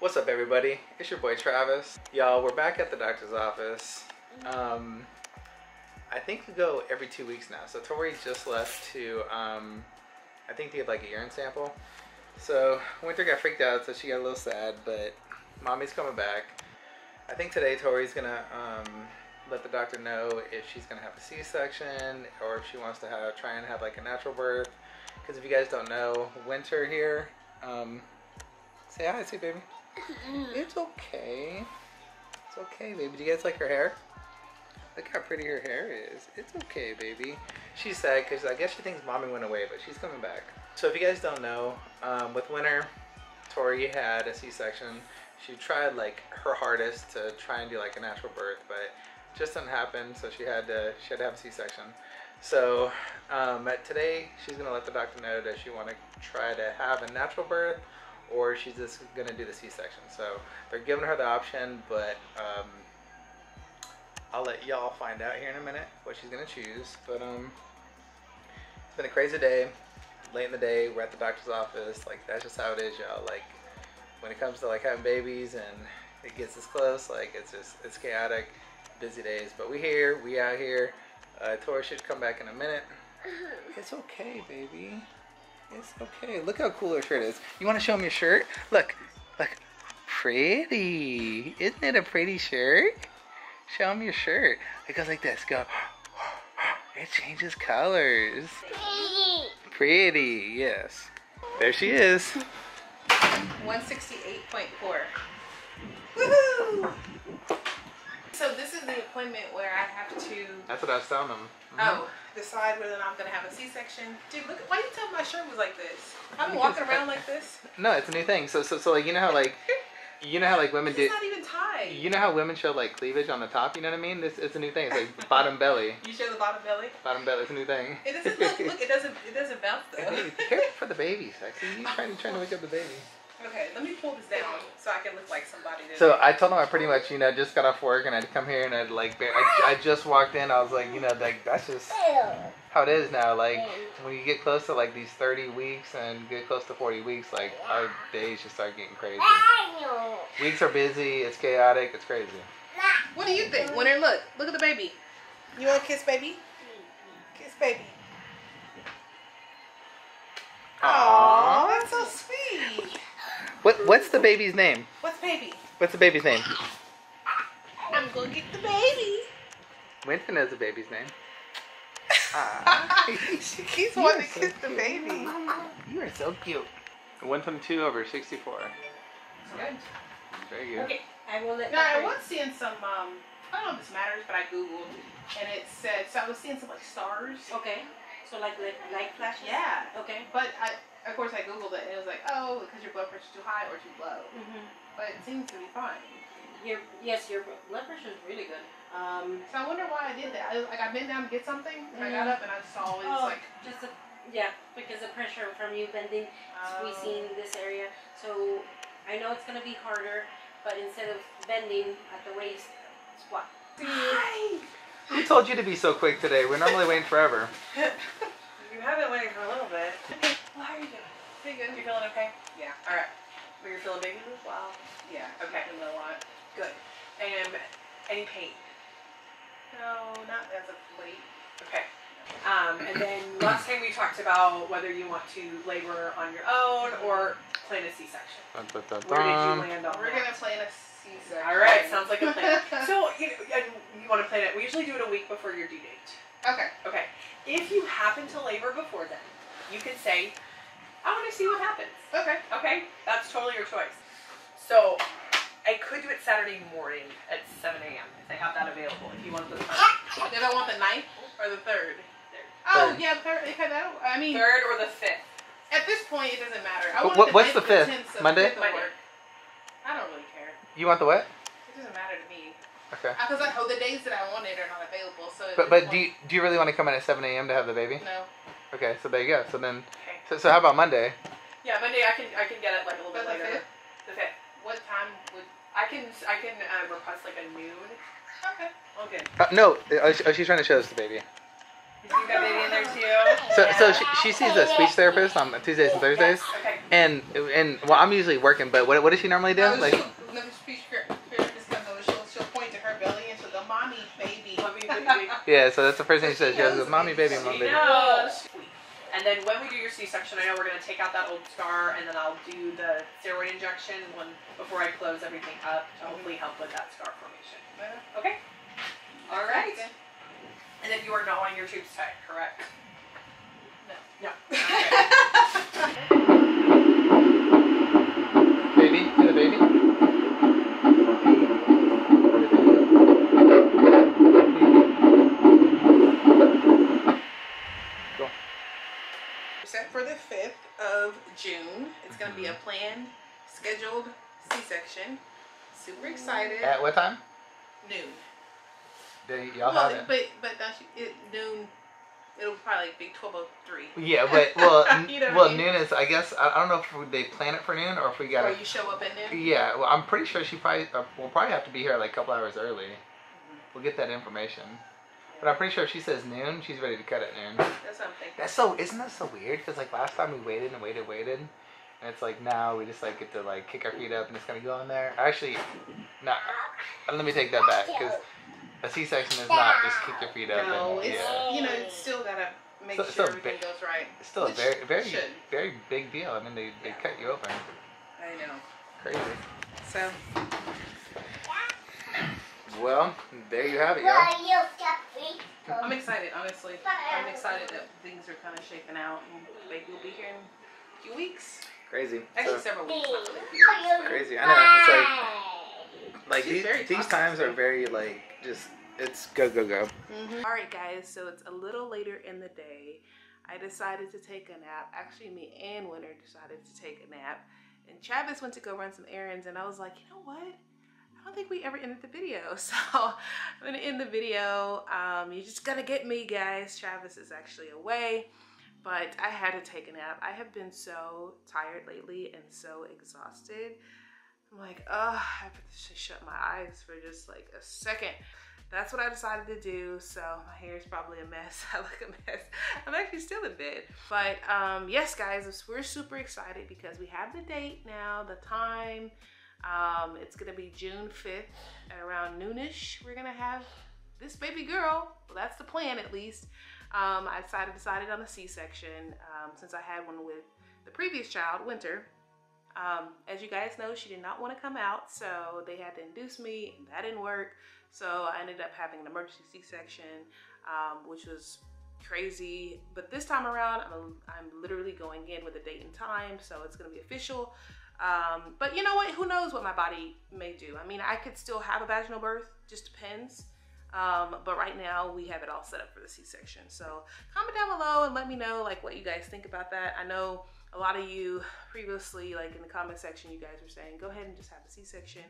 What's up, everybody? It's your boy Travis. Y'all, we're back at the doctor's office. Um, I think we go every two weeks now. So Torie just left to, um, I think they get like a urine sample. So Winter got freaked out, so she got a little sad, but mommy's coming back. I think today Torie's gonna um, let the doctor know if she's gonna have a C-section or if she wants to have try and have like a natural birth. Because if you guys don't know, Winter here. Um, say hi, say baby. It's okay. It's okay, baby. Do you guys like her hair? Look how pretty her hair is. It's okay, baby. She's sad because I guess she thinks mommy went away, but she's coming back. So if you guys don't know, um, with Winter, Torie had a C-section. She tried like her hardest to try and do like a natural birth, but just didn't happen. So she had to she had to have a C-section. So um, today she's gonna let the doctor know that she want to try to have a natural birth or she's just gonna do the C-section. So they're giving her the option, but um, I'll let y'all find out here in a minute what she's gonna choose. But um, it's been a crazy day. Late in the day, we're at the doctor's office. Like that's just how it is, y'all. Like when it comes to like having babies and it gets this close, like it's just it's chaotic, busy days. But we here, we out here. Uh, Torie should come back in a minute. It's okay, baby. It's okay. Look how cool her shirt is. You want to show them your shirt? Look, look. Pretty. Isn't it a pretty shirt? Show them your shirt. It goes like this. Go. It changes colors. Pretty. Pretty, Yes. There she is. 168.4. Woohoo! So this is the appointment where I have to That's what I was telling them. Mm-hmm. oh decide whether or not I'm gonna have a C-section. Dude, look! Why you tell my shirt was like this? I've been walking around like this. No, it's a new thing. So, so, so, like, you know how, like, you know how, like, women do. It's not even tied. You know how women show like cleavage on the top. You know what I mean? This it's a new thing. It's like bottom belly. You show the bottom belly. Bottom belly. It's a new thing. It doesn't look. Look, it doesn't. It doesn't bounce Hey, though. careful for the baby, sexy. You trying trying to wake up the baby. Okay, let me pull this down so I can look like somebody. That So I told him I pretty much, you know, just got off work and I'd come here and I'd like, I, I just walked in. I was like, you know, like that's just how it is now. Like when you get close to like these 30 weeks and get close to 40 weeks, like our days just start getting crazy. Weeks are busy. It's chaotic. It's crazy. What do you think? Winter, look. Look at the baby. You want to kiss baby? Kiss baby. Aw, that's so sweet. What What's the baby's name? What's baby? What's the baby's name? I'm gonna get the baby. Winston knows the baby's name. Ah. she keeps You wanting to so kiss the baby. You are so cute. One from two over 64. Good. Very good. Okay, I will let. Now I was seeing some. Um, I don't know if this matters, but I googled and it said. So I was seeing some like stars. Okay, so like like light flashes. Yeah. Okay. But I, of course, I googled it and it was like, oh, because your blood pressure's too high or too low. Mm-hmm. But it seems to be fine. Your yes, your blood pressure is really good. Um. So I wonder why I did that. I, like I bent down to get something, and I got Mm. up and I saw it Oh, like. just a, yeah, because the pressure from you bending, squeezing this area. So I know it's gonna be harder, but instead of bending at the waist, squat. Hi. Who told you to be so quick today? We're normally waiting forever. You have been waiting for a little bit. How are you doing? Pretty good. You feeling okay? Yeah. All right. But you're feeling big as well. Yeah. Okay. A little lot. Good. And any pain? No, not as of late. Okay. Um, and then last time we talked about whether you want to labor on your own or plan a C-section. Dun, dun, dun, Where did you land on We're that? gonna plan a C-section. All right, sounds like a plan. so you, and you want to plan it. We usually do it a week before your due date. Okay. Okay. If you happen to labor before then, you can say, "I want to see what happens." Okay. Okay, that's totally your choice. So I could do it Saturday morning at 7 a.m. if they have that available. If you want the third, Did I want the ninth or the third? Oh Third. yeah, third. Because I, don't, I mean, third or the fifth. at this point, it doesn't matter. I What- wanted what's the fifth? 10th, so Monday? fifth Monday. work. I don't really care. You want the what? It doesn't matter to me. Okay. Uh, because I, oh, the days that I wanted are not available. So. at But this but do you, do you really want to come in at 7 a.m. to have the baby? No. Okay, so there you go. So then, Okay. So, so how about Monday? Yeah, Monday I can I can get it like a little bit But the later. fifth? The fifth. What time would? I can I can uh, request like a noon. Okay. Good. Uh, no, oh, oh, she's trying to show us the baby. You got baby in there too. So so she, she sees a speech therapist on Tuesdays and Thursdays. Okay. And and well, I'm usually working, but what, what does she normally do? Like, she'll, no, speech therapist comes over, she'll, she'll point to her belly and she'll go, mommy, baby. Mommy, baby. yeah. So that's the first thing she says. She goes, "Mommy, baby, mommy, She baby." knows. And then when we do your C-section, I know we're gonna take out that old scar, and then I'll do the steroid injection when before I close everything up to hopefully help with that scar formation. Okay. All right. And if you are not wanting your tubes tight, correct? Set for the 5th of June. It's going to be a planned, scheduled C-section. Super excited. At what time? noon. Y'all well, have it? but but that's it, noon. It'll probably be twelve oh three. Yeah, but well, You know well, I mean? noon is. I guess I, I don't know if they plan it for noon or if we gotta. you show up at noon. Yeah, well, I'm pretty sure she probably uh, will probably have to be here like a couple hours early. We'll get that information. But I'm pretty sure if she says noon, she's ready to cut at noon. That's what I'm thinking. That's so. Isn't that so weird? Because like last time we waited and waited, waited, and it's like now we just like get to like kick our feet up and it's gonna go in there. Actually, no. Let me take that back because a C-section is not just kick your feet up. no, and, it's yeah. you know it's still gotta make So- sure so everything ba- goes right. It's still a very, very, should. very big deal. I mean, they, they cut you open. I know. Crazy. So Well, there you have it, y'all. Um, I'm excited, honestly. I'm excited that things are kind of shaping out. and Baby will be here in a few weeks. Crazy. Actually, So, several weeks. not really a few weeks, but- crazy. I know. It's like like She's these, these times are very like just it's go go go. Mm-hmm. All right, guys. So it's a little later in the day. I decided to take a nap. Actually, me and Winter decided to take a nap. And Travis went to go run some errands, and I was like, you know what? I don't think we ever ended the video. So I'm gonna end the video. Um, you're just gonna get me, guys. Travis is actually away, but I had to take a nap. I have been so tired lately and so exhausted. I'm like, oh, I have to shut my eyes for just like a second that's what I decided to do. So my hair is probably a mess. I look a mess. I'm actually still in bed. But um, yes, guys, we're super excited because we have the date now, the time. Um, it's gonna be June 5th at around noonish. We're gonna have this baby girl. Well, that's the plan at least. Um, I decided decided on a C-section um, since I had one with the previous child, Winter. Um, as you guys know, she did not want to come out, so they had to induce me, and that didn't work. So I ended up having an emergency C-section, um, which was crazy. But this time around, I'm, I'm literally going in with a date and time, so it's to be official. Um, but you know what? Who knows what my body may do? I mean, I could still have a vaginal birth, just depends. Um, but right now we have it all set up for the C-section. So comment down below and let me know like what you guys think about that. I know a lot of you previously, like in the comment section, you guys were saying, go ahead and just have a C-section.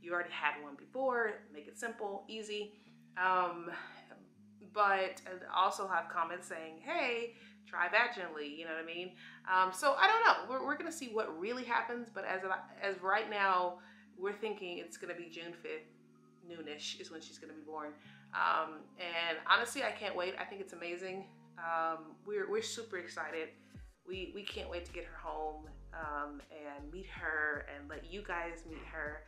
You already had one before, make it simple, easy. Um, but also have comments saying, hey, try vaginally, you know what I mean? Um, so I don't know. We're, we're gonna see what really happens, but as of, as right now, we're thinking it's gonna be June 5th, noonish is when she's gonna be born. Um, and honestly, I can't wait. I think it's amazing. Um, we're, we're super excited. We, we can't wait to get her home um, and meet her and let you guys meet her.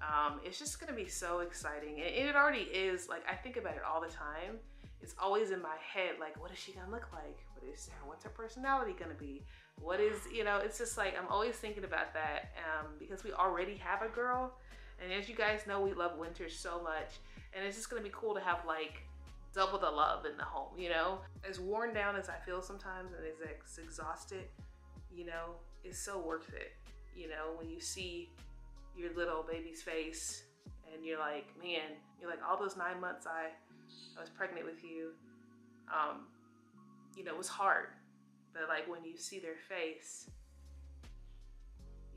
Um, it's just gonna be so exciting. And it already is, like, I think about it all the time. It's always in my head, like, what is she gonna look like? What is what's her personality gonna be? What is, you know, it's just like, I'm always thinking about that um, because we already have a girl. And as you guys know, we love Winter so much. And it's just gonna be cool to have, like, double the love in the home, you know? As worn down as I feel sometimes and as ex- exhausted, you know, it's so worth it. You know, when you see your little baby's face and you're like, man, you're like, all those nine months I, I was pregnant with you, um, you know, it was hard. But like when you see their face,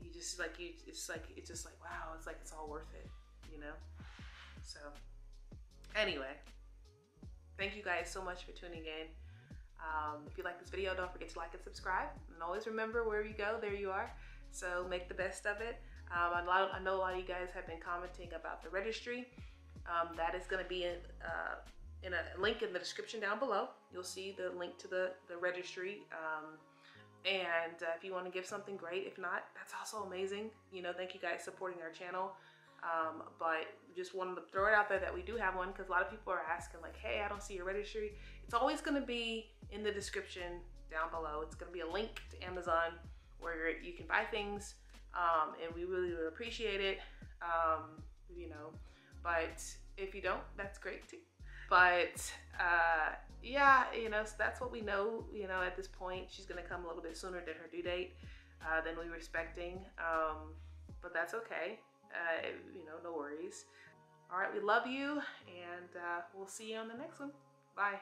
you just like, you, it's like, it's just like, wow, it's like, it's all worth it, you know? So, anyway, thank you guys so much for tuning in. Um, if you like this video, don't forget to like and subscribe. And always remember, where you go, there you are. So make the best of it. Um, I, lot, I know a lot of you guys have been commenting about the registry. Um, that is going to be in, uh, in a link in the description down below. You'll see the link to the, the registry. Um, And uh, if you want to give something great, if not, that's also amazing. You know, thank you guys supporting our channel. Um, but just wanted to throw it out there that we do have one because a lot of people are asking like, hey, I don't see your registry. It's always going to be in the description down below. It's going to be a link to Amazon where you can buy things, um, and we really would appreciate it. Um, you know, but if you don't, that's great too. But uh, yeah, you know, so that's what we know. You know, at this point, she's to come a little bit sooner than her due date uh, than we were expecting. Um, but that's okay. Uh, you know, no worries. All right, we love you, and uh, we'll see you on the next one. Bye.